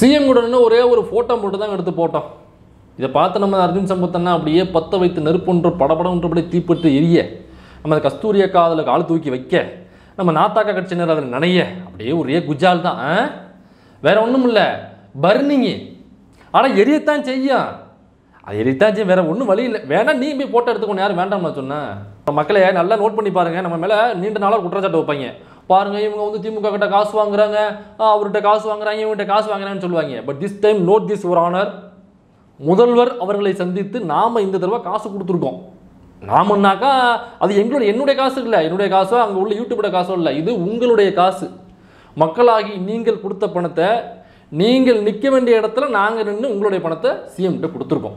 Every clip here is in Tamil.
சிஎம் கூட ஒரே ஒரு ஃபோட்டோ மட்டும் தான் எடுத்து போட்டோம். இதை பார்த்து நம்ம அர்ஜுன் சம்பத்தன்னா அப்படியே பற்ற வைத்து நெருப்புன்ற படபடன்றபடி தீப்பட்டு எரிய நம்ம அந்த கஸ்தூரிய காதில் கால் தூக்கி வைக்க நம்ம நாத்தாக்கா கட்சியினர் அதில் நனைய அப்படியே ஒரே குஜால் தான். ஆ? வேற ஒன்றும் இல்லை பர்னிங்கு. ஆனால் எரியத்தான் செய்யும். அது எரியத்தான் செய்யும். வேற ஒன்றும் வழி இல்லை. வேணா நீ போய் போட்டோ எடுத்துக்கணும் யாரும் வேண்டாம்னு சொன்னேன். மக்களை நல்லா நோட் பண்ணி பாருங்க. நம்ம மேலே நீண்ட நாளாக குற்றச்சாட்டு வைப்பாங்க. பாருங்க இவங்க வந்து திமுக கிட்ட காசு வாங்குறாங்க. அவர்கிட்ட காசு வாங்குறாங்க இவங்ககிட்ட காசு வாங்குறாங்கன்னு சொல்லுவாங்க. But this time not this ஒரு ஆனர் முதல்வர் அவர்களை சந்தித்து நாம இந்த தடவை காசு கொடுத்துருக்கோம். நாமன்னாக்கா அது எங்களுடைய என்னுடைய காசு இல்லை. என்னுடைய காசோ அங்கே உள்ள யூடியூபோட காசோ இல்லை. இது உங்களுடைய காசு. மக்களாகி நீங்கள் கொடுத்த பணத்தை நீங்கள் நிற்க வேண்டிய இடத்துல நாங்கள் நின்று உங்களுடைய பணத்தை சிஎம்கிட்ட கொடுத்துருக்கோம்.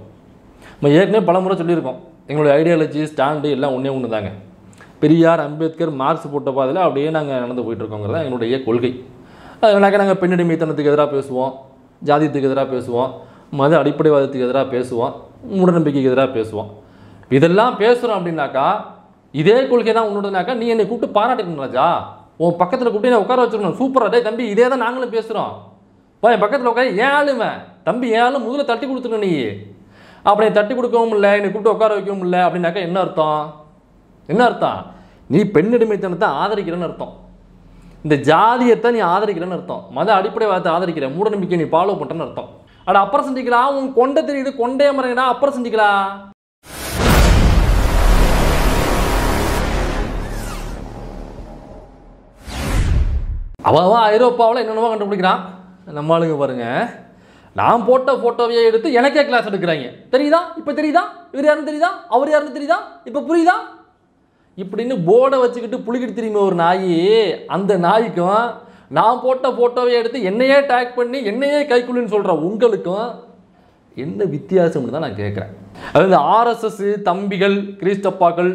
நம்ம ஏற்கனவே பல முறை சொல்லியிருக்கோம். எங்களுடைய ஐடியாலஜி ஸ்டாண்டு எல்லாம் ஒன்றே ஒன்று தாங்க பெரியார் அம்பேத்கர் மார்க்ஸ் போட்ட பாதையில் அப்படியே நாங்கள் நடந்து போயிட்டுருக்கோங்கிறது தான் எங்களுடைய கொள்கை. அதனாக்க நாங்கள் பெண்ணடிமைத்தனத்துக்கு எதிராக பேசுவோம் ஜாதியத்துக்கு எதிராக பேசுவோம் மத அடிப்படைவாதத்துக்கு எதிராக பேசுவோம் மூடநம்பிக்கைக்கு எதிராக பேசுவோம். இதெல்லாம் பேசுகிறோம் அப்படின்னாக்கா இதே கொள்கை தான் உன்னோடனாக்கா நீ என்னை கூப்பிட்டு பாராட்டிக்கணும் ராஜா. உன் பக்கத்தில் கூப்பிட்டு நான் உட்கார வச்சிருக்கணும். சூப்பராக டே தம்பி இதே தான் நாங்களும் பேசுகிறோம் வா என் பக்கத்தில் உட்கார ஏன் ஆளுமே தம்பி ஏன் ஆளும் முதல்ல தட்டி கொடுத்துருக்க நீ. அப்படி தட்டி கொடுக்கவும் இல்லை என்னை கூப்பிட்டு உட்கார வைக்கவும் இல்லை அப்படின்னாக்கா என்ன அர்த்தம்? என்ன அர்த்தம்? நீ பெண்ணடிமைத்தனத்தை ஆதரிக்கிறேன்னு அர்த்தம். இந்த ஜாதியத்தை நீ ஆதரிக்கிறேன்னு அர்த்தம். மத அடிப்படைவாதத்தை ஆதரிக்கிற மூடநம்பிக்கை நீ ஃபாலோ பண்ணுறேன்னு அர்த்தம். அட அப்புறம் செஞ்சுக்கலாம் உன் கொண்டை தெரியுது. கொண்டே மறைங்கடா அப்புறம் செஞ்சுக்கலாம் அவன் ஐரோப்பாவில் என்னென்னவோ கண்டுபிடிக்கிறான். நம்ம ஆளுங்க பாருங்க. நான் போட்ட ஃபோட்டோவையே எடுத்து எனக்கே கிளாஸ் எடுக்கிறாங்க. தெரியுதா? இப்போ தெரியுதா? இவர் யாருன்னு தெரியுதா? அவர் யாருன்னு தெரியுதா? இப்போ புரியுதா? இப்படின்னு போர்டை வச்சுக்கிட்டு புளிக்கிட்டு திரும்பி ஒரு நாய் அந்த நாய்க்கும் நான் போட்ட ஃபோட்டோவை எடுத்து என்னையே டேக் பண்ணி என்னையே கைக்குள்ளுன்னு சொல்கிற உங்களுக்கும் என்ன வித்தியாசம்னு தான் நான் கேட்குறேன். அதாவது ஆர்எஸ்எஸ் தம்பிகள் கிறிஸ்தப்பாக்கள்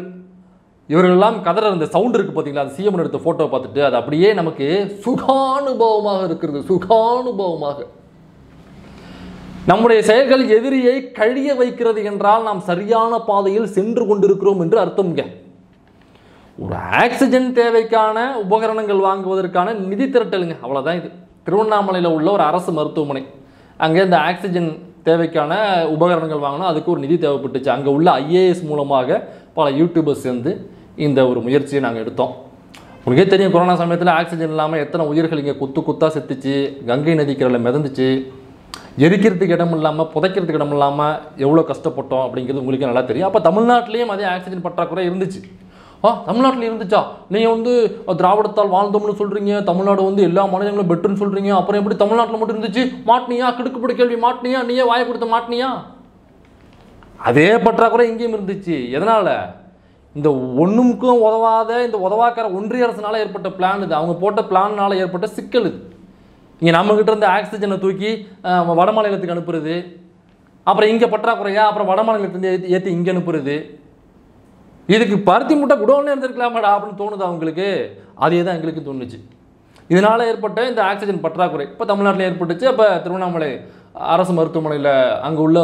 இவர்களெல்லாம் கதற அந்த சவுண்ட் இருக்குது பார்த்தீங்களா? அந்த சிஎம் எடுத்த ஃபோட்டோ பார்த்துட்டு அது அப்படியே நமக்கு சுகானுபவமாக இருக்கிறது சுகானுபவமாக. நம்முடைய செயல்கள் எதிரியை கழிய வைக்கிறது என்றால் நாம் சரியான பாதையில் சென்று கொண்டிருக்கிறோம் என்று அர்த்தம்ங்க ஒரு ஆக்சிஜன் தேவைக்கான உபகரணங்கள் வாங்குவதற்கான நிதி திரட்டலுங்க. அவ்வளோதான் இது. திருவண்ணாமலையில் உள்ள ஒரு அரசு மருத்துவமனை. அங்கே இந்த ஆக்சிஜன் தேவைக்கான உபகரணங்கள் வாங்கணும் அதுக்கு ஒரு நிதி தேவைப்பட்டுச்சு. அங்கே உள்ள ஐஏஎஸ் மூலமாக பல யூடியூபர்ஸ் சேர்ந்து இந்த ஒரு முயற்சியை நாங்கள் எடுத்தோம். உங்களுக்கே தெரியும் கொரோனா சமயத்தில் ஆக்சிஜன் இல்லாமல் எத்தனை உயிர்கள் இங்கே குத்து குத்தாக செத்துச்சு கங்கை நதிக்கரையில் மிதந்துச்சு. எரிக்கிறதுக்கு இடம் இல்லாமல் புதைக்கிறதுக்கு இடம் இல்லாமல் எவ்வளோ கஷ்டப்பட்டோம் அப்படிங்கிறது உங்களுக்கு நல்லா தெரியும். அப்போ தமிழ்நாட்டிலையும் அதே ஆக்சிஜன் பற்றாக்குறை இருந்துச்சு. ஆ தமிழ்நாட்டில் இருந்துச்சா? நீங்கள் வந்து திராவிடத்தால் வாழ்ந்தோம்னு சொல்கிறீங்க தமிழ்நாடு வந்து எல்லா மாநிலங்களும் பெட்டர்னு சொல்கிறீங்க அப்புறம் எப்படி தமிழ்நாட்டில் மட்டும் இருந்துச்சு? மாட்டினியா? கிடுக்குப்பட கேள்வி. மாட்டினியா? நீயே வாய கொடுத்த மாட்டினியா? அதே பற்றாக்குறை இங்கேயும் இருந்துச்சு. எதனால்? இந்த ஒன்றுக்கும் உதவாத இந்த உதவாக்கிற ஒன்றிய அரசுனால ஏற்பட்ட பிளான் இது. அவங்க போட்ட பிளான்னால ஏற்பட்ட சிக்கல் இது. இங்கே நம்மக்கிட்ட இருந்த ஆக்சிஜனை தூக்கி வடமாநிலத்துக்கு வட மாநிலத்துக்கு அனுப்புறது. அப்புறம் இங்கே பற்றாக்குறையா? அப்புறம் வட மாநிலத்துலேருந்து ஏற்றி இங்கே அனுப்புறது. இதுக்கு பருத்தி முட்டை குடோன்ல இருந்திருக்கலாமாடா அப்படின்னு தோணுது அவங்களுக்கு அதே தான் எங்களுக்கு தோணுச்சு. இதனால் ஏற்பட்ட இந்த ஆக்சிஜன் பற்றாக்குறை. இப்போ தமிழ்நாட்டில் ஏற்பட்டுச்சு. அப்போ திருவண்ணாமலை அரசு மருத்துவமனையில் அங்கே உள்ள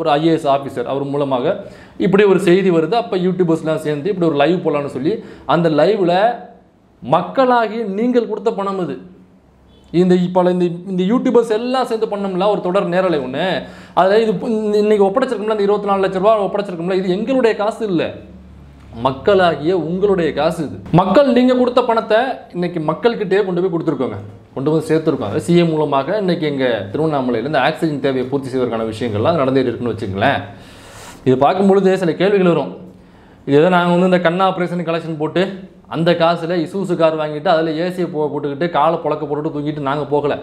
ஒரு ஐஏஎஸ் ஆஃபீஸர் அவர் மூலமாக இப்படி ஒரு செய்தி வருது. அப்போ யூடியூபர்ஸ்லாம் சேர்ந்து இப்படி ஒரு லைவ் போடலான்னு சொல்லி அந்த லைவில் மக்களாகி நீங்கள் கொடுத்த பணம் இது இந்த இப்போ இந்த இந்த யூடியூபர்ஸ் எல்லாம் சேர்ந்து பண்ணோம்ல ஒரு தொடர் நேரலை ஒன்று அதில் இது இன்னைக்கு ஒப்படைச்சிருக்கோம்ல இந்த இருபத்தி நாலு லட்ச ரூபா ஒப்படைச்சிருக்கோம்ல இது எங்களுடைய காசு இல்லை. மக்களாகிய உங்களுடைய காசு இது. மக்கள் நீங்கள் கொடுத்த பணத்தை இன்னைக்கு மக்கள்கிட்டே கொண்டு போய் கொடுத்துருக்கோங்க. கொண்டு வந்து சேர்த்துருக்காங்க. சிஎம் மூலமாக இன்னைக்கு எங்கள் திருவண்ணாமலையில் இந்த ஆக்சிஜன் தேவையை பூர்த்தி செய்வதற்கான விஷயங்கள்லாம் நடந்துட்டு இருக்குன்னு வச்சுங்களேன் இது பார்க்கும்பொழுது சில கேள்விகள் வரும். இது ஏதோ நாங்கள் வந்து இந்த கண்ணா ஆப்ரேஷன் கலெக்ஷன் போட்டு அந்த காசில் இசூசு கார் வாங்கிட்டு அதில் ஏசியை போ போட்டுக்கிட்டு காலை புழக்க போட்டுட்டு தூங்கிட்டு நாங்கள் போகலை.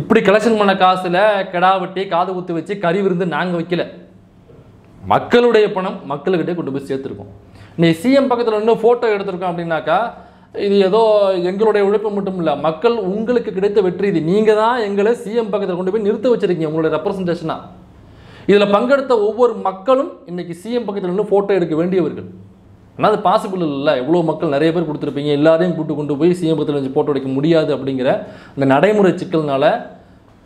இப்படி கலெக்ஷன் பண்ண காசில் கெடா வெட்டி காது குத்து வச்சு கறி விருந்து நாங்கள் வைக்கல. மக்களுடைய பணம் மக்கள்கிட்டே கொண்டு போய் சேர்த்துருக்கோம். நீ சிஎம் பக்கத்தில் நின்று ஃபோட்டோ எடுத்திருக்கோம் அப்படின்னாக்கா இது ஏதோ எங்களுடைய உழைப்பு மட்டும் இல்லை மக்கள் உங்களுக்கு கிடைத்த வெற்றி இது நீங்கள் தான் எங்களை சிஎம் பக்கத்தில் கொண்டு போய் நிறுத்த வச்சிருக்கீங்க உங்களுடைய ரெப்ரசன்டேஷனாக இதில் பங்கெடுத்த ஒவ்வொரு மக்களும் இன்றைக்கி சிஎம் பக்கத்தில் நின்று ஃபோட்டோ எடுக்க வேண்டியவர்கள். ஆனால் அது பாசிபிள் இல்லை. இவ்வளோ மக்கள் நிறைய பேர் கொடுத்துருப்பீங்க. எல்லாரையும் கூட்டு கொண்டு போய் சிஎம் பக்கத்தில் வச்சு ஃபோட்டோ எடுக்க முடியாது அப்படிங்கிற அந்த நடைமுறை சிக்கல்னால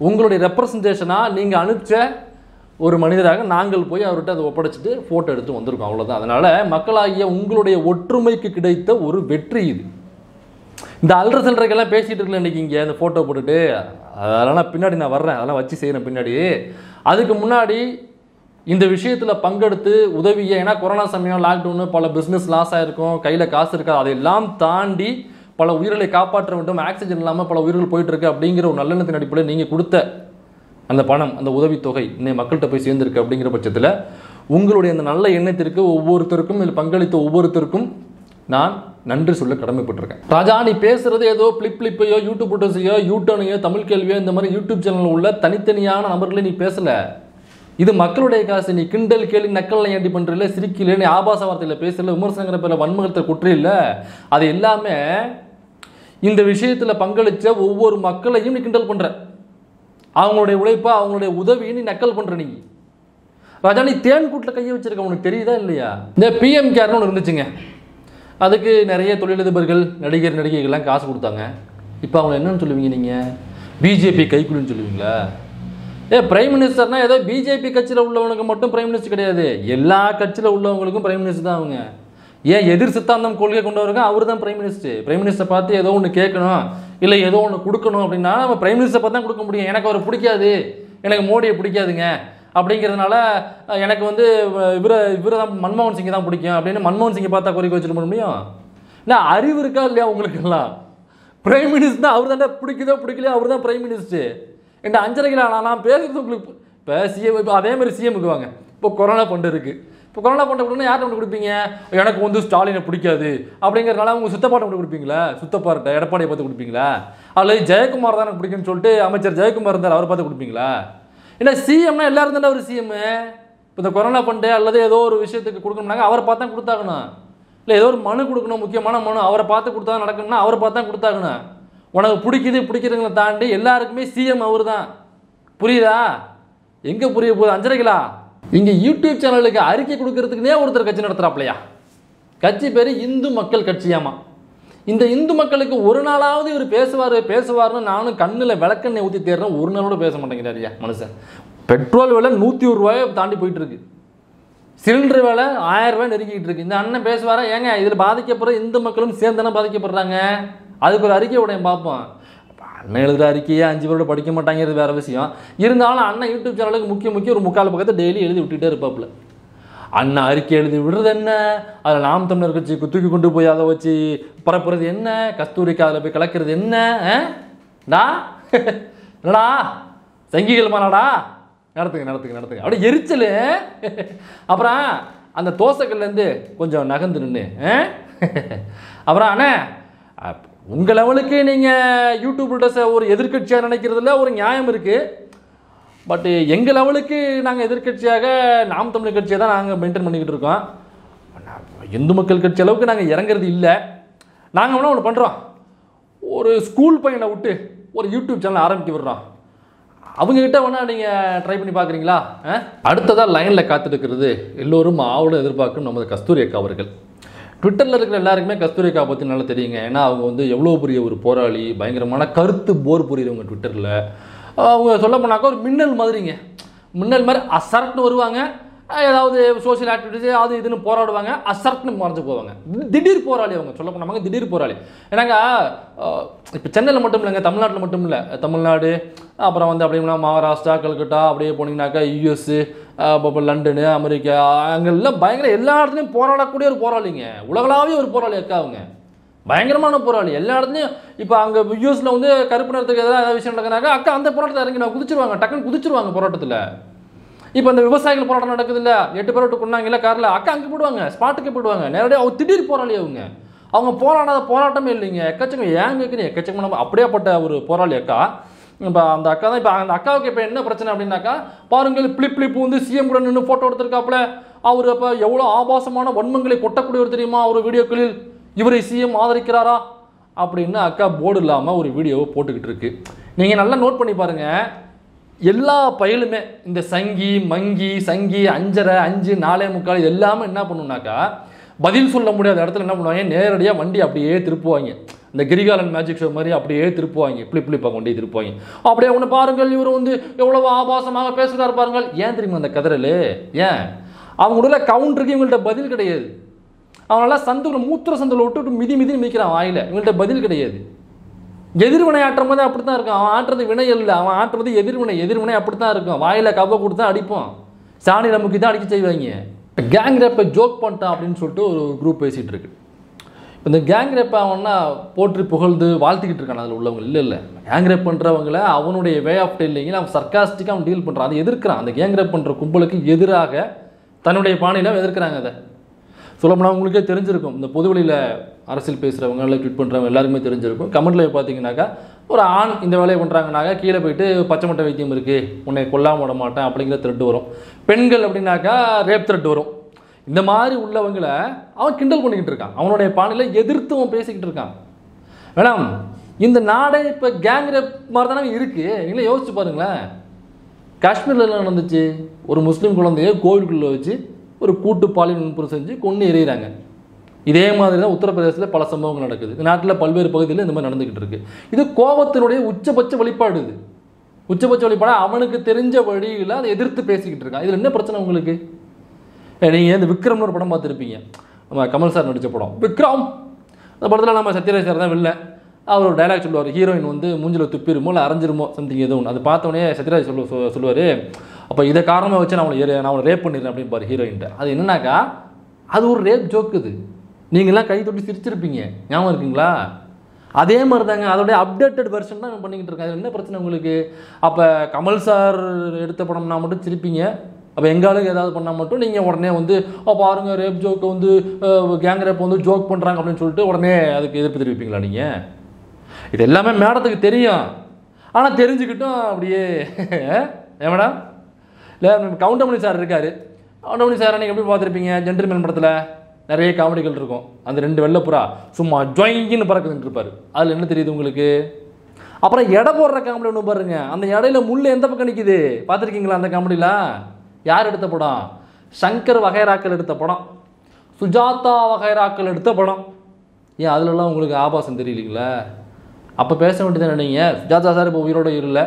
உங்களுடைய ரெப்ரசன்டேஷனாக நீங்கள் அனுப்பிச்ச ஒரு மனிதராக நாங்கள் போய் அவர்கிட்ட அதை ஒப்படைச்சிட்டு ஃபோட்டோ எடுத்து வந்திருக்கோம் அவ்வளோதான் அதனால் மக்களாகிய உங்களுடைய ஒற்றுமைக்கு கிடைத்த ஒரு வெற்றி இது. இந்த அல்ற சில்லறைக்கெல்லாம் பேசிகிட்டு இருக்கல இன்னைக்கு இங்கே இந்த ஃபோட்டோ போட்டுட்டு. அதெல்லாம் பின்னாடி நான் வர்றேன் அதெல்லாம் வச்சு செய்கிறேன் பின்னாடி. அதுக்கு முன்னாடி இந்த விஷயத்தில் பங்கெடுத்து உதவிய ஏன்னா கொரோனா சமயம் லாக்டவுனு பல பிஸ்னஸ் லாஸ் ஆகிருக்கும் கையில் காசு இருக்காது அதையெல்லாம் தாண்டி பல உயிர்களை காப்பாற்ற வேண்டும் ஆக்சிஜன் இல்லாமல் பல உயிர்கள் போயிட்டுருக்கு அப்படிங்கிற ஒரு நல்லெண்ணத்தின் அடிப்படையில் நீங்கள் கொடுத்த அந்த பணம் அந்த உதவித்தொகை இன்னும் மக்கள்கிட்ட போய் சேர்ந்திருக்கு அப்படிங்கிற பட்சத்தில் உங்களுடைய அந்த நல்ல எண்ணத்திற்கு ஒவ்வொருத்தருக்கும் இதில் பங்களித்த ஒவ்வொருத்தருக்கும் நான் நன்றி சொல்ல கடமைப்பட்டிருக்கேன். ராஜா நீ பேசுறது ஏதோ பிளிப் பிளிப்பையோ யூடியூப் போட்டோஸையோ யூட்டர்னையோ தமிழ் கேள்வியோ இந்த மாதிரி யூடியூப் சேனல் உள்ள தனித்தனியான நபர்களை நீ பேசல. இது மக்களுடைய காசு நீ கிண்டல் கேள்வி நக்கல் ஏண்டி பண்ணுறில்ல சிரிக்கல நீ ஆபாச வார்த்தையில் பேசல விமர்சனங்கிற பேரில் வன்முகத்தை குற்ற அது எல்லாமே இந்த விஷயத்தில் பங்களிச்ச ஒவ்வொரு மக்களையும் நீ கிண்டல் பண்ணுற அவங்களுடைய உழைப்பா அவங்களுடைய உதவியை நீ நக்கல் பண்ற நீ. ராஜா நீ தேன் கூட்டில் கையை வச்சிருக்க உனக்கு தெரியுதா இல்லையா? இந்த பிஎம் கேர்னு ஒன்று இருந்துச்சுங்க. அதுக்கு நிறைய தொழிலதிபர்கள் நடிகர் நடிகைகள்லாம் காசு கொடுத்தாங்க. இப்போ அவங்க என்னன்னு சொல்லுவீங்க நீங்கள் பிஜேபி கைக்குழுன்னு சொல்லுவீங்களா? ஏ பிரைம் மினிஸ்டர்னால் ஏதோ பிஜேபி கட்சியில் உள்ளவனுக்கு மட்டும் பிரைம் மினிஸ்டர் கிடையாது. எல்லா கட்சியில் உள்ளவங்களுக்கும் பிரைம் மினிஸ்டர் தான் அவங்க. ஏன் எதிர் சித்தாந்தம் கொள்கை கொண்டவருக்கும் அவர் தான் பிரைம் மினிஸ்டர் பிரைம் மினிஸ்டர் பார்த்து ஏதோ ஒன்று கேட்கணும். இல்லை ஏதோ ஒன்று கொடுக்கணும் அப்படின்னா நம்ம பிரைம் மினிஸ்டர் பார்த்து தான் கொடுக்க முடியும். எனக்கு அவர் பிடிக்காது. எனக்கு மோடியை பிடிக்காதுங்க. அப்படிங்கிறதுனால எனக்கு வந்து இவர இவர தான் மன்மோகன் சிங்கை தான் பிடிக்கும். அப்படின்னு மன்மோகன் சிங்கை பார்த்தா கோரிக்கை வச்சுட்டு முடியும்? என்ன அறிவு இருக்கா இல்லையா உங்களுக்கெல்லாம் பிரைம் மினிஸ்டர் அவர் தான் பிடிக்குதோ பிடிக்கலையோ அவர் தான் பிரைம் மினிஸ்டர் இந்த அஞ்சரைகளா நான் நான் பேசுறது உங்களுக்கு இப்போ சிஎம் இப்போ அதே மாதிரி சிஎம்க்கு வாங்க. இப்போ கொரோனா பண்டு இருக்குது இப்போ கொரோனா ஃபண்டை கொடுக்கணும் யார்கிட்ட கொண்டு கொடுப்பீங்க? எனக்கு வந்து ஸ்டாலினை பிடிக்காது. அப்படிங்கிறனால அவங்க சுத்தப்பாட்டை கொண்டு கொடுப்பீங்களா? சுத்தப்பாட்டை எடப்பாடியை பார்த்து கொடுப்பீங்களா? அல்லது ஜெயக்குமார் தான் எனக்கு பிடிக்கும்னு சொல்லிட்டு அமைச்சர் ஜெயக்குமார் இருந்தார் அவரை பார்த்து கொடுப்பீங்களா? ஏன்னா சிஎம்னா எல்லாரும் தானே அவர் சிஎம் இப்போ இந்த கொரோனா ஃபண்டு அல்லது ஏதோ ஒரு விஷயத்துக்கு கொடுக்கணும்னாங்க அவரை பார்த்தா கொடுத்தாகணும். இல்லை ஏதோ ஒரு மனு கொடுக்கணும் முக்கியமான மனு அவரை பார்த்து கொடுத்தா நடக்கணும்னா அவரை பார்த்தா கொடுத்தாகணும். உனக்கு பிடிக்குது பிடிக்கிறதுங்களை தாண்டி எல்லாருக்குமே சிஎம் அவர் தான் புரியுதா? எங்கே புரிய போகுது? அஞ்சரைகளா? இங்கே யூடியூப் சேனலுக்கு அறிக்கை கொடுக்கறதுக்குனே ஒருத்தர் கட்சி நடத்துகிறாப்லையா கட்சி பேர் இந்து மக்கள் கட்சியாமா இந்த இந்து மக்களுக்கு ஒரு நாளாவது இவர் பேசுவார் பேசுவார்னு நானும் கண்ணில் விளக்கெண்ணை ஊற்றி தேடுறேன். ஒரு நாளோட பேச மாட்டேங்கிறாரியா மனுஷன்? பெட்ரோல் விலை நூற்றி ஒரு ரூபாயை தாண்டி போயிட்டு இருக்கு சிலிண்டர் விலை ஆயிரம் ரூபாய் இருக்கு இந்த அண்ணன் பேசுவாரா? ஏங்க இதில் பாதிக்கப்படுற இந்து மக்களும் சேர்ந்தானே பாதிக்கப்படுறாங்க? அதுக்கு ஒரு அறிக்கை உடைய பார்ப்போம். அண்ணன் எழுதுகிற அறிக்கையே அஞ்சு பேரோட படிக்க மாட்டாங்கிறது வேற விஷயம். இருந்தாலும் அண்ணன் யூடியூப் சேனலுக்கு முக்கிய முக்கிய ஒரு முக்கால் பக்கத்தை டெய்லி எழுதி விட்டுட்டே இருப்பாப்புல. அண்ணன் அறிக்கை எழுதி விடுறது என்ன? அதில் நாம் தமிழர் கட்சி தூக்கி கொண்டு போய் அதை வச்சு பரப்புறது என்ன? கஸ்தூரிக்கு அதில் போய் கலக்கிறது என்ன? ஆ? டா? என்னடா? சங்கிகள் மாநாடா நடத்துங்க நடத்துங்க நடத்துங்க. அப்படியே எரிச்சல். அப்புறம் அந்த தோசைக்கல்லேருந்து கொஞ்சம் நகர்ந்து நின்று அப்புறம் அண்ணே உங்கள் உங்க லெவலுக்கு நீங்கள் யூடியூப்ல ஒரு எதிர்க்கட்சியாக நினைக்கிறதுல ஒரு நியாயம் இருக்குது பட் எங்கள் லெவலுக்கு நாங்கள் எதிர்க்கட்சியாக நாம் தமிழ் கட்சியை தான் நாங்கள் மெயின்டைன் பண்ணிக்கிட்டு இருக்கோம். இந்து மக்கள் கட்சி அளவுக்கு நாங்கள் இறங்குறது இல்லை. நாங்கள் வேணால் ஒன்று பண்ணுறோம் ஒரு ஸ்கூல் பையனை விட்டு ஒரு யூடியூப் சேனல் ஆரம்பிக்க விடுறோம். அவங்கக்கிட்ட வேணால் நீங்கள் ட்ரை பண்ணி பார்க்குறீங்களா அடுத்ததாக லைனில் காத்திருக்கிறது எல்லோரும் ஆவலும் எதிர்பார்க்கும் நமது கஸ்தூரி அக்கா அவர்கள். ட்விட்டரில் இருக்கிற எல்லாருக்குமே கஸ்தூரிக்கா பற்றி நல்லா தெரியுங்க. ஏன்னா அவங்க வந்து எவ்வளோ பெரிய ஒரு போராளி பயங்கரமான கருத்து போர் புரியுறவங்க ட்விட்டரில் அவங்க சொல்ல போனாக்கா ஒரு மின்னல் மாதிரிங்க. மின்னல் மாதிரி அசரட்னு வருவாங்க. ஏதாவது சோஷியல் ஆக்டிவிட்டிஸ் அது இதுன்னு போராடுவாங்க. அசர்ட்னு மறைஞ்சு போவாங்க. திடீர் போராளி அவங்க. சொல்ல போனாங்க திடீர் போராளி. ஏன்னாங்க இப்போ சென்னையில் மட்டும் இல்லைங்க தமிழ்நாட்டில் மட்டும் இல்லை. தமிழ்நாடு அப்புறம் வந்து அப்படின்னா மகாராஷ்டிரா கல்கட்டா அப்படியே போனீங்கன்னாக்கா யூஎஸ்ஸு இப்போ லண்டனு அமெரிக்கா அங்கெல்லாம் பயங்கர எல்லா இடத்துலையும் போராடக்கூடிய ஒரு போராளிங்க. உலகளாவிய ஒரு போராளி அக்கா அவங்க. பயங்கரமான போராளி. எல்லா இடத்துலையும் இப்போ அங்கே யூஎஸில் வந்து கருப்பு நிறத்துக்கு எதாவது ஏதாவது விஷயம் நடக்குனாக்கா அக்கா அந்த போராட்டத்தில் இறங்கி நான் குதிச்சிருவாங்க. டக்குன்னு குதிச்சிருவாங்க போராட்டத்தில். இப்போ அந்த விவசாயிகள் போராட்டம் நடக்குது இல்லை எட்டு பேர் விட்டு கொண்டாங்கல்ல காரில். அக்கா அங்கே போடுவாங்க ஸ்பாட்டுக்கு போடுவாங்க நேரடியாக அவங்க திடீர் போராளி அவங்க. அவங்க போராடாத போராட்டமே இல்லைங்க. எக்கச்சக்கம் ஏன் கேட்குறீங்க எக்கச்சக்கமான அப்படியேப்பட்ட ஒரு போராளி அக்கா. இப்போ அந்த அக்கா தான் இப்போ அந்த அக்காவுக்கு இப்போ என்ன பிரச்சனை அப்படின்னாக்கா பாருங்கள் பிளிப் பிளிப் வந்து சிஎம் கூட நின்று ஃபோட்டோ எடுத்திருக்காப்புல. அவர் அப்போ எவ்வளோ ஆபாசமான வன்மங்களை கொட்டக்கூடியவர் தெரியுமா அவர் வீடியோக்களில்? இவரை சிஎம் ஆதரிக்கிறாரா? அப்படின்னு அக்கா போர்டு இல்லாமல் ஒரு வீடியோவை போட்டுக்கிட்டு இருக்கு. நீங்கள் நல்லா நோட் பண்ணி பாருங்கள் எல்லா பயலுமே இந்த சங்கி மங்கி சங்கி அஞ்சரை அஞ்சு நாலே முக்கால் எல்லாமே என்ன பண்ணுனாக்கா பதில் சொல்ல முடியாத இடத்துல என்ன பண்ணுவாங்க? நேரடியாக வண்டி அப்படியே திருப்புவாங்க. இந்த கிரிகாலன் மேஜிக் ஷோ மாதிரி அப்படியே திருப்புவாங்க. இப்படி பிளிப்பாக கொண்டு திருப்புவாங்க. அப்படியே ஒன்று பாருங்கள் இவர் வந்து எவ்வளோ ஆபாசமாக பேசுகிறார் பாருங்கள். ஏன் தெரியுமா அந்த கதறல்? ஏன்? அவங்களோட கவுண்டருக்கு இவங்கள்ட்ட பதில் கிடையாது. அவனால சந்துக்குள்ள மூத்திர சந்தில் விட்டு மிதி மிதி மிதிக்கிறான் வாயில். இவங்கள்ட்ட பதில் கிடையாது. எதிர்வினை ஆட்டும் போது அப்படி தான் இருக்கும். அவன் ஆட்டுறது வினை இல்லை அவன் ஆட்டுறது எதிர்வினை. எதிர்வினை அப்படி தான் இருக்கும். வாயில் கவ்வை கொடுத்து தான் அடிப்போம். சாணி நமக்கு தான் அடிக்க செய்வாங்க. கேங் ரேப்பை ஜோக் பண்ணிட்டான் அப்படின்னு சொல்லிட்டு ஒரு குரூப் பேசிகிட்டு இருக்கு. இப்போ இந்த கேங் ரேப் அவன்னா போற்றி புகழ்ந்து வாழ்த்திக்கிட்டு இருக்கான் அதில் உள்ளவங்க? இல்லை இல்லை. கேங் ரேப் பண்ணுறவங்கள அவனுடைய வே ஆஃப் டெல்லிங்கில் அவன் சர்க்காஸ்டிக்காக அவன் டீல் பண்ணுறான் அதை எதிர்க்கிறான். அந்த கேங் ரேப் பண்ணுற கும்பலுக்கு எதிராக தன்னுடைய பாணியில் எதிர்க்கிறாங்க அதை. சொல்லப்போனால் உங்களுக்கே தெரிஞ்சிருக்கும். இந்த பொதுவெளியில் அரசியல் பேசுகிறவங்க இல்லை ட்வீட் பண்ணுறவங்க எல்லாருக்குமே தெரிஞ்சிருக்கும். கமெண்ட்டில் பார்த்தீங்கன்னாக்கா ஒரு ஆண் இந்த வேலையை பண்ணுறாங்கனாக்கா கீழே போயிட்டு பச்சை மட்டை வைத்தியம் இருக்குது உன்னை கொல்லாம விட மாட்டேன் அப்படிங்கிற த்ரெட் வரும். பெண்கள் அப்படின்னாக்கா ரேப் த்ரெட் வரும். இந்த மாதிரி உள்ளவங்களை அவன் கிண்டல் பண்ணிக்கிட்டு இருக்கான். அவனுடைய பாணியில் எதிர்த்து அவன் பேசிக்கிட்டு இருக்கான். மேடம் இந்த நாடே இப்போ கேங் ரேப் மாதிரி தானே இருக்குது இல்லை யோசிச்சு பாருங்களேன். காஷ்மீரில் என்ன நடந்துச்சு? ஒரு முஸ்லீம் குழந்தைய கோவிலுக்குள்ளே வச்சு ஒரு கூட்டு பாலியல் நுட்பம் செஞ்சு கொண்டு எறிகிறாங்க. இதே மாதிரி தான் உத்தரப்பிரதேசத்தில் பல சம்பவங்கள் நடக்குது. இந்த நாட்டில் பல்வேறு பகுதியில் இந்த மாதிரி நடந்துக்கிட்டு இருக்கு. இது கோபத்தினுடைய உச்சபட்ச வெளிப்பாடு இது. உச்சபட்ச வெளிப்பாடு அவனுக்கு தெரிஞ்ச வழியில் அதை எதிர்த்து பேசிக்கிட்டு இருக்கான். இதில் என்ன பிரச்சனை உங்களுக்கு? நீங்கள் இந்த விக்ரம்னு ஒரு படம் பார்த்துருப்பீங்க. நம்ம கமல் சார் நடித்த படம். விக்ரம்! அந்த படத்தில் நம்ம சத்யராஜ் சார் தான் வெளில அவர் ஒரு டைலாக் சொல்லுவார். ஹீரோயின் வந்து மூஞ்சில் துப்பிருமோ இல்லை அரைஞ்சிருமோ சம்திங் எதுவும் ஒன்று அது பார்த்தோன்னே சத்யராஜ் சொல்லு சொல்லுவார் அப்போ இதை காரணமாக வச்சு நான் அவனை நான் அவனை ரேப் பண்ணிடுறேன் அப்படின்னு பாரு ஹீரோயின்ட்ட அது என்னன்னாக்கா அது ஒரு ரேப் ஜோக்குது நீங்களாம் கை தொட்டி சிரிச்சிருப்பீங்க. ஞாபகம் இருக்குங்களா? அதே மாதிரி தாங்க அதோடைய அப்டேட்டட் வெர்ஷன் தான் பண்ணிக்கிட்டு இருக்கேன் அதில் என்ன பிரச்சனை உங்களுக்கு? அப்போ கமல் சார் எடுத்த படம்னா மட்டும் சிரிப்பீங்க? அப்போ எங்காலுக்கு ஏதாவது பண்ணால் மட்டும் நீங்கள் உடனே வந்து ஓ பாருங்கள் ரேப் ஜோக்கை வந்து கேங் ரேப் வந்து ஜோக் பண்ணுறாங்க அப்படின்னு சொல்லிட்டு உடனே அதுக்கு எதிர்ப்பு தெரிவிப்பீங்களா நீங்கள் இது எல்லாமே மேடத்துக்கு தெரியும். ஆனால் தெரிஞ்சுக்கிட்டும் அப்படியே. ஏன் மேடம்? இல்லை கவுண்டமணி சார் இருக்கார். கவுண்டமணி சார் நீங்கள் எப்படி பார்த்துருப்பீங்க? ஜென்டில்மேன் படத்தில்? நிறைய காமெடிகள் இருக்கும். அந்த ரெண்டு வெள்ளைப்புறா சும்மா ஜொயின்னு பறக்குதுன்னு இருப்பார் அதில் என்ன தெரியுது உங்களுக்கு? அப்புறம் எடை போடுற காமெடி ஒன்று பாருங்க. அந்த இடையில முள் எந்த பக்கம் நிற்கிது பார்த்துருக்கீங்களா அந்த காமெடியில்? யார் எடுத்த படம்? சங்கர் வகைராக்கள் எடுத்த படம். சுஜாதா வகைராக்கள் எடுத்த படம். ஏன் அதுலலாம் உங்களுக்கு ஆபாசம் தெரியலீங்களா? அப்போ பேச வேண்டியது நீங்கள் சுஜாதா சார் இப்போ உயிரோட இல்லை.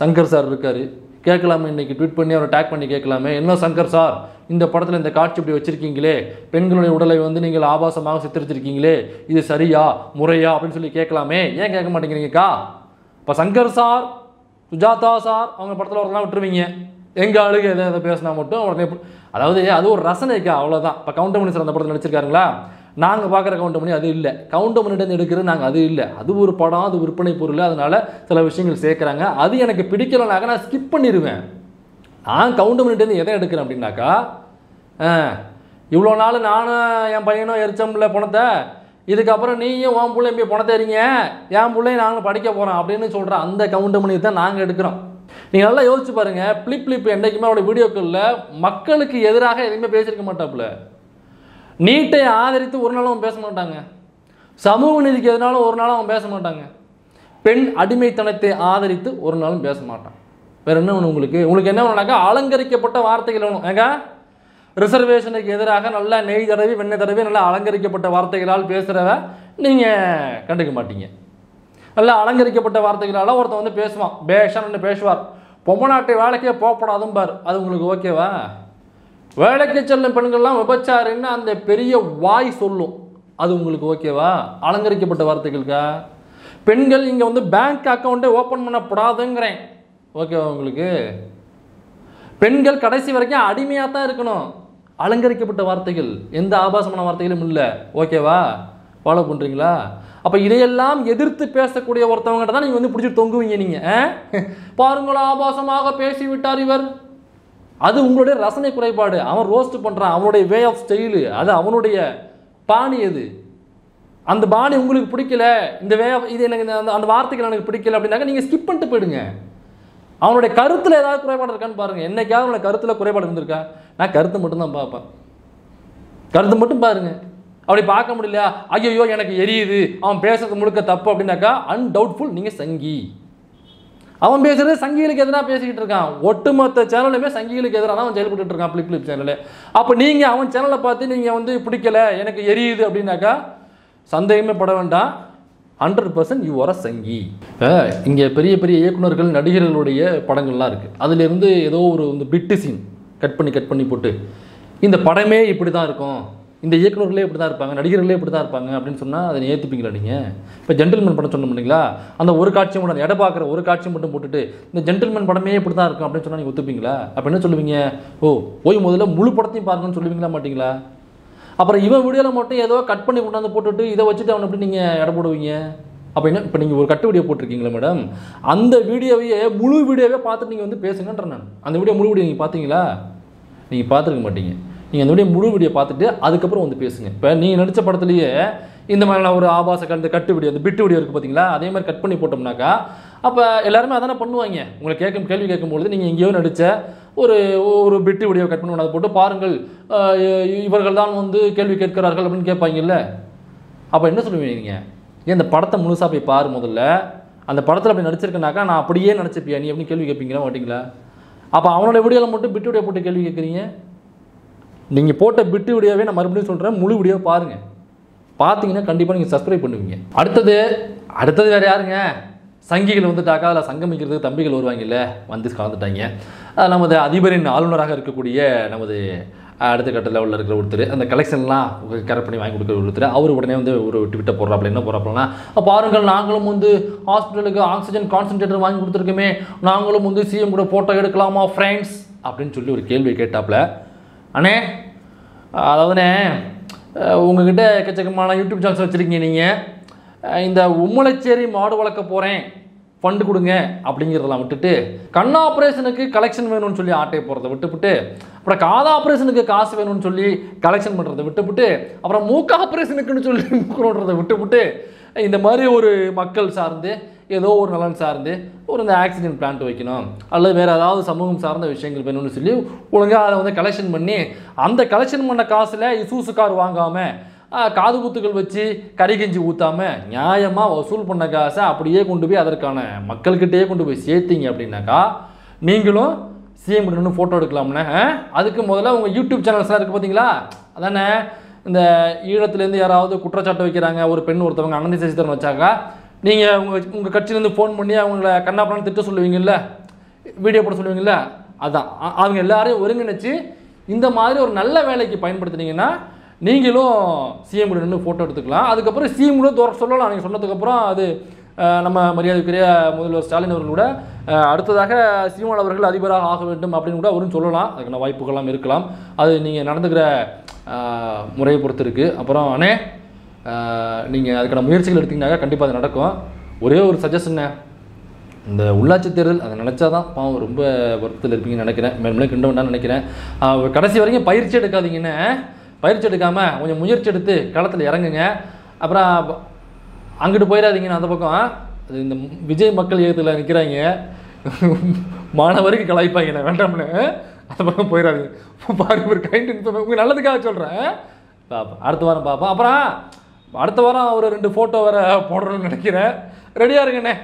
சங்கர் சார் இருக்கார். கேட்கலாமே இன்றைக்கி ட்வீட் பண்ணி அவரை டேக் பண்ணி கேட்கலாமே. என்ன சங்கர் சார் இந்த படத்தில் இந்த காட்சி இப்படி வச்சுருக்கீங்களே? பெண்களுடைய உடலை வந்து நீங்கள் ஆபாசமாக சித்தரிச்சிருக்கீங்களே? இது சரியா முறையா அப்படின்னு சொல்லி கேட்கலாமே. ஏன் கேட்க மாட்டேங்கிறீங்கக்கா இப்போ சங்கர் சார் சுஜாதா சார் அவங்க படத்தில் வரலாம் விட்டுருவீங்க. எங்கள் ஆளுக்கு எதை எதை பேசினா மட்டும் உடனே அதாவது அது ஒரு ரசனைக்கா அவ்வளோதான் இப்போ கவுண்டமணி சார் அந்த படத்தில் நடிச்சிருக்காருங்களா? நாங்கள் பார்க்குற கவுண்டமணி அது இல்லை. கவுண்டமணிட்டு எடுக்கிறது நாங்கள் அது இல்லை. அது ஒரு படம் அது விற்பனை பொருள். அதனால் சில விஷயங்கள் சேர்க்குறாங்க. அது எனக்கு பிடிக்கலனாக்க நான் ஸ்கிப் பண்ணிடுவேன் நான் கவுண்டமணிட்டேருந்து எதை எடுக்கிறேன் அப்படின்னாக்கா ஆ, இவ்வளோ நாள் நானும் என் பையனும் எரிச்சோம்ல பணத்தை இதுக்கப்புறம் நீயும் உன் பிள்ளை போய் பணத்தை எறிங்க என் பிள்ளையும் நாங்களும் படிக்க போகிறோம் அப்படின்னு சொல்கிற அந்த கவுண்டமணி தான் நாங்கள் எடுக்கிறோம். நீங்கள் நல்லா யோசிச்சு பாருங்க. பிளிப் பிளிப் என்றைக்குமே அவருடைய வீடியோக்களில் மக்களுக்கு எதிராக எதுவுமே பேசியிருக்க மாட்டாப்புல. நீட்டை ஆதரித்து ஒரு நாளும் அவன் பேச மாட்டாங்க. சமூக நீதிக்கு எதனாலும் ஒரு நாளும் அவன் பேச மாட்டாங்க. பெண் அடிமைத்தனத்தை ஆதரித்து ஒரு நாளும் பேச மாட்டான். வேற என்ன வேணும் உங்களுக்கு? உங்களுக்கு என்ன வேணும்னாக்கா அலங்கரிக்கப்பட்ட வார்த்தைகள் வேணும். ஏங்க? ரிசர்வேஷனுக்கு எதிராக நல்லா நெய் தடவி வெண்ணெய் தடவி நல்லா அலங்கரிக்கப்பட்ட வார்த்தைகளால் பேசுகிறவ நீங்கள் கண்டுக்க மாட்டீங்க. நல்லா அலங்கரிக்கப்பட்ட வார்த்தைகளால் ஒருத்தன் வந்து பேசுவான். பேஷான்னு பேசுவார். பொம்மநாட்டை வேலைக்கே போகப்படாதும்பார். அது உங்களுக்கு ஓகேவா வேலைக்கு செல்லும் பெண்கள்லாம் விபச்சாருன்னு அந்த பெரிய வாய் சொல்லும். அது உங்களுக்கு ஓகேவா? அலங்கரிக்கப்பட்ட வார்த்தைகளுக்கா பெண்கள் இங்கே வந்து பேங்க் அக்கௌண்ட்டே ஓப்பன் பண்ணப்படாதுங்கிறேன். ஓகேவா உங்களுக்கு? பெண்கள் கடைசி வரைக்கும் அடிமையாக தான் இருக்கணும். அலங்கரிக்கப்பட்ட வார்த்தைகள் எந்த ஆபாசமான வார்த்தைகளும் இல்லை. ஓகேவா? ஃபாலோ பண்ணுறீங்களா அப்போ இதையெல்லாம் எதிர்த்து பேசக்கூடிய ஒருத்தவங்ககிட்ட தான் நீங்கள் வந்து பிடிச்சி தொங்குவீங்க நீங்கள் பாருங்களா ஆபாசமாக பேசிவிட்டார் இவர். அது உங்களுடைய ரசனை குறைபாடு. அவன் ரோஸ்ட் பண்ணுறான் அவனுடைய வே ஆஃப் ஸ்டைலு அது அவனுடைய பாணி அது அந்த பாணி உங்களுக்கு பிடிக்கல. இந்த வே இது எனக்கு இந்த- அந்த அந்த வார்த்தைகள் எனக்கு பிடிக்கல அப்படின்னாக்க நீங்கள் ஸ்கிப் பண்ணிட்டு போயிடுங்க. அவனுடைய கருத்தில் ஏதாவது குறைபாடு இருக்கான்னு பாருங்க. என்னைக்காவது அவனுடைய கருத்தில் குறைபாடு இருந்திருக்கா? நான் கருத்து மட்டும்தான் பார்ப்பேன். கருத்து மட்டும் பாருங்கள் அப்படி பார்க்க முடியல ஐயோ எனக்கு எரியுது. அவன் பேசுறது முழுக்க தப்பு அப்படின்னாக்கா அன்டவுட்ஃபுல் நீங்கள் சங்கி. அவன் பேசுறது சங்கிகளுக்கு எதிராக பேசிக்கிட்டு இருக்கான். ஒட்டுமொத்த சேனலுமே சங்கிகளுக்கு எதிராக தான் அவன் செயல்பட்டு இருக்கான் பிளிப் பிளிப் சேனலு. அப்போ நீங்கள் அவன் சேனலை பார்த்து நீங்கள் வந்து பிடிக்கல எனக்கு எரியுது அப்படின்னாக்கா சந்தேகமே பட வேண்டாம். Hundred percent you are a Sanghi. இங்கே பெரிய பெரிய இயக்குனர்கள் நடிகர்களுடைய படங்கள்லாம் இருக்குது அதிலிருந்து ஏதோ ஒரு இந்த பிட்டு சீன் கட் பண்ணி கட் பண்ணி போட்டு. இந்த படமே இப்படி தான் இருக்கும். இந்த இயக்குநர்களே இப்படி தான் இருப்பாங்க நடிகர்களே இப்படி தான் இருப்பாங்க அப்படின்னு சொன்னால் அதை ஏற்றுப்பீங்களா நீங்கள் இப்போ ஜென்டில்மேன் படம் சொன்னோம் இல்லைங்களா? அந்த ஒரு காட்சி மட்டும் எடை பார்க்குற ஒரு காட்சி மட்டும் போட்டுட்டு இந்த ஜென்டில்மேன் படமே இப்படி தான் இருக்கும் அப்படின்னு சொன்னால் நீங்கள் ஒத்துப்பீங்களா? அப்போ என்ன சொல்லுவீங்க? ஓ போய் முதல்ல முழு படத்தையும் பாருங்கன்னு சொல்லுவீங்களா மாட்டிங்களா? அப்புறம் இவன் வீடியோவில் மட்டும் ஏதோ கட் பண்ணி கொண்டாந்து போட்டுட்டு இதை வச்சுட்டு அவனை எப்படி நீங்கள் எடை போடுவீங்க? அப்போ என்ன இப்போ நீங்கள் ஒரு கட்டு வீடியோ போட்டிருக்கீங்களா மேடம் அந்த வீடியோவையே முழு வீடியோவே பார்த்துட்டு நீங்கள் வந்து பேசுங்கன்றேன் நான். அந்த வீடியோ முழு வீடியோ நீங்கள் பார்த்தீங்களா? நீங்கள் பார்த்துருக்க மாட்டீங்க. நீங்கள் அந்த வீடியோ முழு வீடியோ பார்த்துட்டு அதுக்கப்புறம் வந்து பேசுங்க. இப்போ நீங்கள் நடித்த படத்துலையே இந்த மாதிரிலாம் ஒரு ஆபாச கண்டு கட்டு வீடியோ அந்த பிட்டு வீடியோ இருக்குது பார்த்தீங்களா அதே மாதிரி கட் பண்ணி போட்டோம்னாக்கா அப்போ எல்லாருமே அதானே பண்ணுவாங்க. உங்களை கேட்கும் கேள்வி கேட்கும்பொழுது நீங்கள் எங்கேயோ நடித்த ஒரு ஒரு பிட்டு வீடியோ கட் பண்ணி அதை போட்டு பாருங்கள் இவர்கள் தான் வந்து கேள்வி கேட்கிறார்கள் அப்படின்னு கேட்பாங்கல்ல? அப்போ என்ன சொல்லுவீங்க நீங்கள் ஏன் இந்த படத்தை முழுசாக போய் பாரு முதல்ல. அந்த படத்தில் அப்படி நடிச்சிருக்கனாக்கா நான் அப்படியே நடிச்சிருப்பியா நீ அப்படின்னு கேள்வி கேட்பீங்களா மாட்டிங்களா? அப்போ அவனோட வீடியோவில் மட்டும் பிட்டு வீடியோ போட்டு கேள்வி கேட்குறீங்க? நீங்கள் போட்ட பிட்டு வீடியோவே நான் மறுபடியும் சொல்கிறேன் முழு வீடியோ பாருங்கள் பார்த்தீங்கன்னா கண்டிப்பாக நீங்கள் சப்ஸ்கிரைப் பண்ணுவீங்க. அடுத்தது அடுத்தது வேறு யாருங்க? சங்கிகள் வந்துட்டாக்கா அதில் சங்கமிக்கிறதுக்கு தம்பிகள் வருவாங்கல்ல வந்து கலந்துட்டாங்க. நமது அதிபரின் ஆளுநராக இருக்கக்கூடிய நமது அடுத்த கட்ட லெவலில் இருக்கிற ஒருத்தர். அந்த கலெக்ஷன்லாம் கரெக்ட் பண்ணி வாங்கி கொடுக்குற ஒருத்தர். அவர் உடனே வந்து ஒரு ட்விட்டர் போடுறாப்புல என்ன போடுறாப்புலனா பாருங்கள் நாங்களும் வந்து ஹாஸ்பிட்டலுக்கு ஆக்சிஜன் கான்சன்ட்ரேட்டர் வாங்கி கொடுத்துருக்கோமே. நாங்களும் வந்து சிஎம் கூட ஃபோட்டோ எடுக்கலாமா ஃப்ரெண்ட்ஸ் அப்படின்னு சொல்லி ஒரு கேள்வி கேட்டாப்புல. அண்ணே அதாவதுண்ணே உங்ககிட்ட எக்கச்சக்கமான யூடியூப் சேனல்ஸ் வச்சுருக்கீங்க நீங்கள் இந்த உம்மளச்சேரி மாடு வளர்க்க போகிறேன் ஃபண்டு கொடுங்க அப்படிங்கிறதெல்லாம் விட்டுட்டு கண் ஆப்ரேஷனுக்கு கலெக்ஷன் வேணும்னு சொல்லி ஆட்டையை போகிறத விட்டுவிட்டு அப்புறம் காது ஆப்ரேஷனுக்கு காசு வேணும்னு சொல்லி கலெக்ஷன் பண்ணுறதை விட்டுவிட்டு அப்புறம் மூக்க ஆப்ரேஷனுக்குன்னு சொல்லி மூக்கணுன்றதை விட்டுவிட்டு இந்த மாதிரி ஒரு மக்கள் சார்ந்து ஏதோ ஒரு நலன் சார்ந்து ஒரு இந்த ஆக்சிஜன் பிளான்ட் வைக்கணும். அல்லது வேறு ஏதாவது சமூகம் சார்ந்த விஷயங்கள் வேணும்னு சொல்லி ஒழுங்காக அதை வந்து கலெக்ஷன் பண்ணி அந்த கலெக்ஷன் பண்ண காசில் இசூசு கார் வாங்காமல் காது குத்துக்கள் வச்சு கறி கஞ்சி ஊற்றாம நியாயமாக வசூல் பண்ண காசை அப்படியே கொண்டு போய் அதற்கான மக்கள்கிட்டயே கொண்டு போய் சேர்த்திங்க அப்படின்னாக்கா நீங்களும் சிஎம் நின்று ஃபோட்டோ எடுக்கலாம்னே அதுக்கு முதல்ல உங்கள் யூடியூப் சேனல்ஸ்லாம் இருக்குது பார்த்தீங்களா அதானே? இந்த ஈழத்துலேருந்து யாராவது குற்றச்சாட்டு வைக்கிறாங்க ஒரு பெண் ஒருத்தவங்க அனந்தி சசிதரன் வச்சாக்கா நீங்கள் உங்கள் உங்கள் கட்சியிலேருந்து ஃபோன் பண்ணி அவங்கள கண்ணாப்பண்ணு திட்ட சொல்லுவீங்கல்ல? வீடியோ போட சொல்லுவீங்கல்ல? அதுதான் அவங்க எல்லாரையும் ஒருங்கிணைச்சு இந்த மாதிரி ஒரு நல்ல வேலைக்கு பயன்படுத்துனீங்கன்னா நீங்களும் சிஎம் கூட நின்று ஃபோட்டோ எடுத்துக்கலாம். அதுக்கப்புறம் சிஎம் கூட தோற சொல்லலாம். நீங்கள் சொன்னதுக்கப்புறம் அது நம்ம மரியாதைக்குரிய முதல்வர் ஸ்டாலின் அவர்கள் கூட அடுத்ததாக சீமான் அவர்கள் அதிபராக ஆக வேண்டும் அப்படின்னு கூட அவரும் சொல்லலாம். அதுக்கான வாய்ப்புகள்லாம் இருக்கலாம். அது நீங்கள் நடந்துக்கிற முறையை பொறுத்து இருக்குது அப்புறம் அண்ணே நீங்கள் அதுக்கான முயற்சிகள் எடுத்தீங்கன்னாக்கா கண்டிப்பாக அது நடக்கும். ஒரே ஒரு சஜஷன் இந்த உள்ளாட்சி தேர்தல் அதை நினச்சா தான் பாவம் ரொம்ப வருத்தத்தில் இருப்பீங்கன்னு நினைக்கிறேன். மேலே கிண்ட வேண்டாம்னு நினைக்கிறேன். கடைசி வரைக்கும் பயிற்சி எடுக்காதீங்கன்னு. பயிற்சி எடுக்காமல் கொஞ்சம் முயற்சி எடுத்து களத்தில் இறங்குங்க. அப்புறம் அங்கிட்டு போயிடாதீங்கன்னு அந்த பக்கம். அது இந்த விஜய் மக்கள் இயக்கத்தில் நிற்கிறாங்க மாணவருக்கு கலாய்ப்பாங்க. நான் வேண்டாம்னு. அந்த பக்கம் போயிடாதீங்க. பாருங்க ஒரு கைண்ட் இன்ஃபர்மேஷன் நல்லதுக்காக சொல்கிறேன் பார்ப்போம் அடுத்த வாரம் பார்ப்போம் அப்புறம் அடுத்த வாரம் ஒரு ரெண்டு ஃபோட்டோ வேறு போடுறோம்னு நினைக்கிறேன். ரெடியாக இருங்கண்ணே.